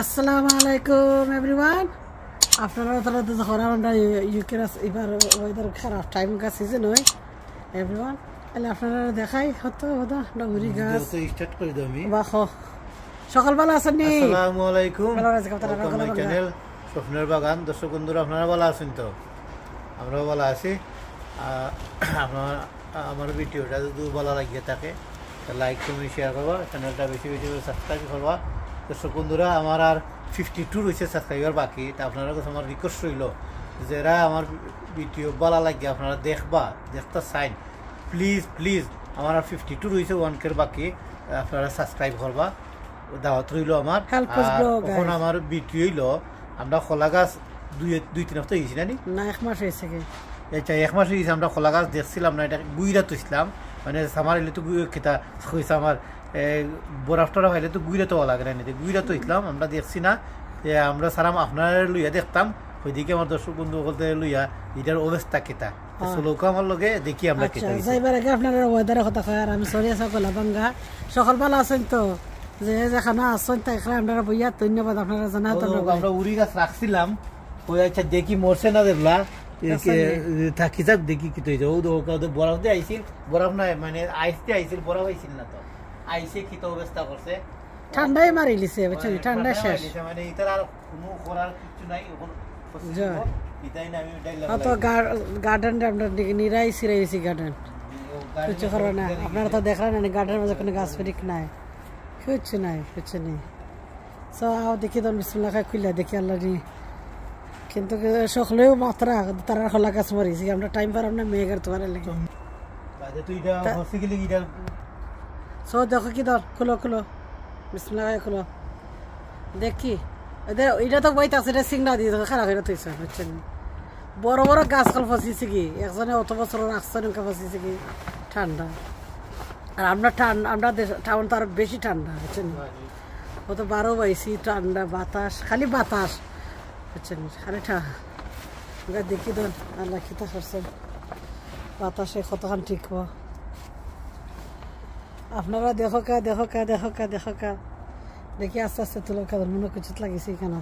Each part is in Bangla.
আসসালামু আলাইকুম এভরিওয়ান আপনারা তারা তো যখন আমরা ইউকের এবার ওয়েদার খারাপ টাইম গাছ সিজন হয় এভরিওয়ান তাহলে আপনারা দেখাই হতো হতো ডগুরি গাছ স্টার্ট করে দাও আমি বা সকালবেলা আছেন নি আসসালামু আলাইকুম বলা। চ্যানেল স্বপ্নের বাগান দর্শক বন্ধুরা আপনারা ভালো আছেন তো আমরাও ভালো আছি আপনার আমার ভিডিওটা যদি ভালো লাগিয়ে থাকে লাইক তুমি শেয়ার করবা চ্যানেলটা বেশি বেশি করে সাবস্ক্রাইব করবা। দর্শক বন্ধুরা আমার আর ফিফটি টু রয়েছে সাবস্ক্রাইবার বাকি তা আপনারা কাছে আমার রিকোয়েস্ট রইল যারা আমার ভিডিও বলা লাগে আপনারা দেখবা দেখতে চাইন। প্লিজ প্লিজ আমার আর ফিফটি টু রয়েছে ওয়ান কের বাকি আপনারা সাবস্ক্রাইব করবা। দাওয়াত রইল আমার। Guys. আমার ভিডিও হইল আমরা খোলা গাছ দুই দুই তিন হপ্তাহ গেছি নানি? না এক মাস হয়েছে এটা এক মাস হয়েছে আমরা খোলা গাছ দেখছিলাম না এটা গুইরা তুইছিলাম মানে আমার এলে তো কিতা হয়েছে আমার বরফটরা হইলে তো গুইরা তো লাগে না গুইরা তো ইসলাম আমরা দেখছি না। যে আমরা সারাম আপনার লইয়া দেখতাম। ওইদিকে আমার দর্শক বন্ধু বলতে লইয়া এটার অবস্থা কিতা হ্যাঁ। আমার লগে দেখি আমরা আচ্ছা যাইবার আগে আপনারা ওয়েদারের কথা কয় আর আমি সরি আছা সকালবেলা আছেন তো? যে যেখানে আসছেন তাই আপনারা বইয়া ধন্যবাদ আপনারা জানা তো আমরা উড়ি গাছ রাখছিলাম। ওই আচ্ছা দেখি মরছে না দেখলা? আচ্ছা, থাকি যাক দেখি কি তো বরফ দিয়ে আইছিল। বরফ নাই মানে আইসতে দিয়ে আইছিল বরফ আইছিল না তো। আইসে কি তো অবস্থা করছে। ঠান্ডাই মারি লিছে বুঝছেন মানে ঠান্ডা শেষ। মানে ইতার আর কোনো করার কিছু নাই এখন ডাইলা গার্ডেন নিরাই সিরাইছি গার্ডেন। কিছু না আপনারা তো দেখলেন না গার্ডেনের মাঝে কোনো গাছ ফিরিক নাই। কিচ্ছু নাই কিচ্ছু নেই। সো আও দেখি তো বিসমুল্লাহ খাই খুললে দেখি আল্লাহ নি। কিন্তু সকলেও মাত্রা তারা খোলা গাছ মরিছি। আমরা টাইম পারাম না মেঘের তোমার লেগে বাজে তুই এটা হসপিটালে গিয়ে সো দেখো কি ধর খুলো খুলো। বিসমুল্লাহ, খুলো। দেখি। এটা তো বইতে আছে, এটা সিংনা দিয়ে খারাপ হয়ে তুইছে বুঝছেন? বড় বড় গাছ কল ফসিছে কি? একজনে অত বছর নৌকা ফসিছে কি? ঠান্ডা। আর আমরা ঠান্ডা, আমরা টাউন তো আরও বেশি ঠান্ডা, বুঝছেন? ও তো বারো বাইশি ঠান্ডা বাতাস, খালি বাতাস, বুঝছেন? খালি ঠান্ডা দেখি তো, আল্লাহ খিতা করছেন বাতাসে কতক্ষণ ঠিক হব? আপনারা দেখো কা দেখো কা দেখো কা দেখো কা। দেখি আস্তে আস্তে তুলো কাদের মনে কিছু লাগিয়েছি কেন?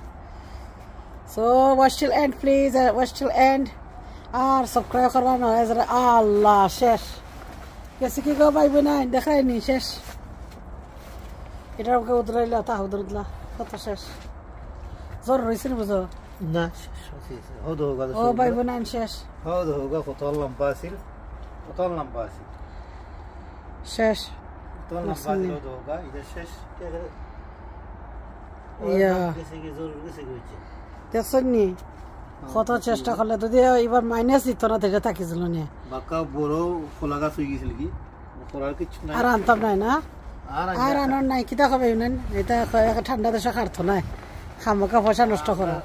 So watch till end please watch till end R subscribe করবা নয় যারা আল্লাহ শেষ। গেছে কি গো পাইবে না দেখায়নি শেষ। এটার ওকে উদরাইলা তা উদরুদলা কত শেষ। জ্বর রয়েছে না বুঝো? না ও পাইবে না শেষ। হৌদ হোগা কত লম্বা আছিল কত লম্বা আছিল। শেষ। কত লম্বা আছিল হৌদ হোগা এটা শেষ ইয়া। দেখছেন নি কত চেষ্টা করলে যদি এবার মাইনাস দিত না দেখে থাকিছিল নি বাক্কা বড় খোলা গাছ হয়ে গেছিল কি করার কিছু নাই আর আনতাম নাই না আর আনার নাই কিতা খাবে ইউনেন এটা ঠান্ডা দেশে খারতো নাই খামকা পয়সা নষ্ট করা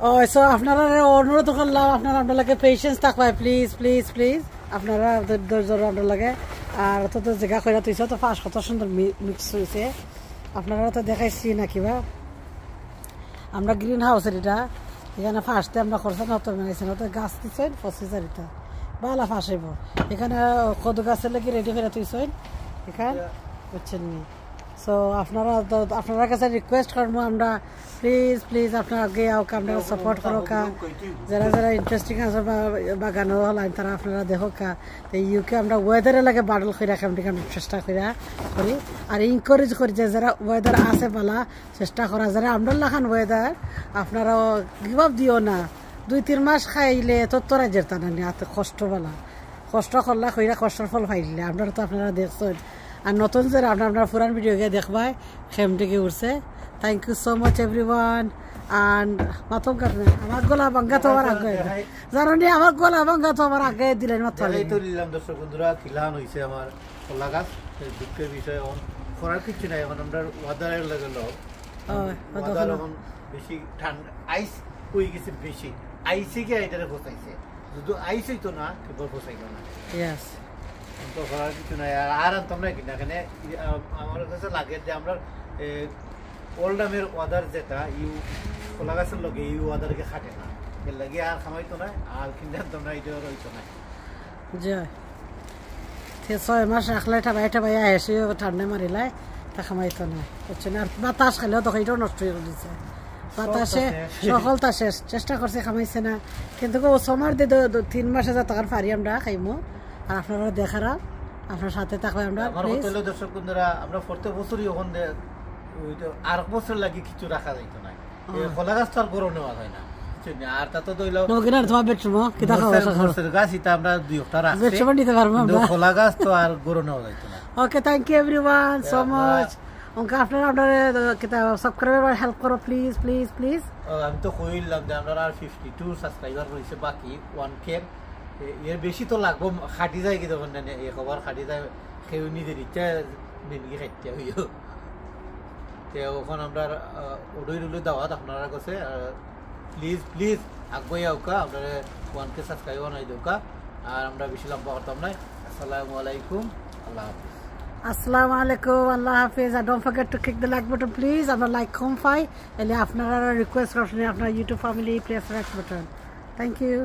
ও সো আপনারা অনুরোধ করলাম আপনারা আপনাদেরকে পেশেন্স থাকবাই প্লিজ প্লিজ প্লিজ আপনারা ধৈর্য আপনার লাগে আর অত তো জায়গা কইরা তুইছে তো পাঁচ কত সুন্দর মিক্স হয়েছে আপনারা তো দেখাইছি না কিবা। আমরা গ্রিন হাউসের এটা। এখানে ফার্স্টে আমরা করছেন অত বানাইছেন অত গাছ দিচ্ছেন পঁচিশ হাজারিটা বালা ফাঁস হইব। এখানে কদু গাছের লাগে রেডি করে তুইছেন এখানে বুঝছেন নি। সো আপনারা তো- আপনারা কাছে রিকোয়েস্ট করব, আমরা প্লিজ প্লিজ আপনার আগে আও আপনারা সাপোর্ট করো কা যারা যারা ইন্টারেস্টিং আছে বা বাগানো হলাম তারা আপনারা দেখো কা তো ইউকে আমরা ওয়েদারে লাগে বাডল রাখি আমরা আমরা চেষ্টা করা করি। আর ইনকারেজ করি যে, যারা ওয়েদার আছে বলা, চেষ্টা করা। যারা আমরা লাখান ওয়েদার আপনারা গিভ দিও না। দুই, তিন মাস খাইলে তো তোরা যেতা না কষ্ট বলা। কষ্ট করলা কইরা কষ্টর ফল পাইলে, আপনারা তো আপনারা দেখছেন। আর নতুন যে আপনার আপনার পুরান ভিডিও গিয়ে দেখবাই খেম থেকে উঠছে thank you so much everyone and মাতম কাটনে আমার গলা ভাঙ্গা তো আমার আগে। জানো নি আমার গলা ভাঙ্গা তো আমার আগে দিলেন মাত্র এই তো নিলাম দর্শক বন্ধুরা খিলান হয়েছে আমার কলা গাছ। দুঃখের বিষয় এখন করার কিছু নাই এখন আমরা ওয়াদারের লাগে ওয়াদার এখন বেশি ঠান্ডা আইস হয়ে গেছে বেশি? আইসে গিয়ে এটারে ফসাইছে যদি আইস তো না কেবল ফসাইতো না। তো করার কিছু নাই। আর আর আনতাম না কিনা এখানে ই- আ- আমার কাছে লাগে যে আমরা ওল্ডামের ওয়াদার যেটা ইউ কলা গাছের লগে ইউ ওয়াদারকে খাটে না। এর লাগে আর খামাইতো না আর কিনে আনতাম না এটা রইতো না। জয় ছয় মাস রাখলে ঠাবাই ঠাবাই আসি ঠান্ডা মারিলাই তা খামাইতো না। আর বাতাস খাইলেও তো এটাও নষ্ট হয়ে দিচ্ছে বাতাসে। সফলতা শেষ চেষ্টা করছে খামাইছে না। কিন্তু ও সমার দিয়ে তিন মাসে যা টাকার পারি আমরা খাইমো। আর আপনারা দেখারা আপনার সাথে থাকবে আমরা আমার দর্শক বন্ধুরা আমরা প্রত্যেক বছরই ওখান আর বছর লাগি কিছু রাখা যাইতো না। কলা গাছ তো আর গরম নেওয়া যায় না আর তা তো দইল নগিনার তোমার বেডরুম কিতা খাওয়া গাছ এটা আমরা দুই একটা রাখছি। বেডরুম নিতে পারব আমরা। কলা গাছ তো আর গরম নেওয়া যাইতো না। Okay thank you everyone so much okay আপনারা আপনার কিতা সাবস্ক্রাইবার হেল্প করো প্লিজ প্লিজ প্লিজ আমি তো কইলাম যে আমরা আর ফিফটি টু সাবস্ক্রাইবার বাকি এর বেশি তো লাগবো খাটি যায় কি তখন এই খবর খাটি যায় কেউ নিজের ইচ্ছা নিনগি খাইতে হইও তে ওখান আমরা ওডই রুলে দাওয়াত আপনারা কাছে প্লিজ প্লিজ আগুয়াই আউকা আপনারা ওয়ান কে সাবস্ক্রাইবার নাই দৌকা আর আমরা বেশি লম্বা করতাম না আসসালামু আলাইকুম, আল্লাহ হাফিজ। আসসালামু আলাইকুম, আল্লাহ হাফিজ আর don't forget to kick the like button please আমরা লাইক কম পাই এলে আপনারা রিকোয়েস্ট করছেন, আপনার YouTube family press like button thank you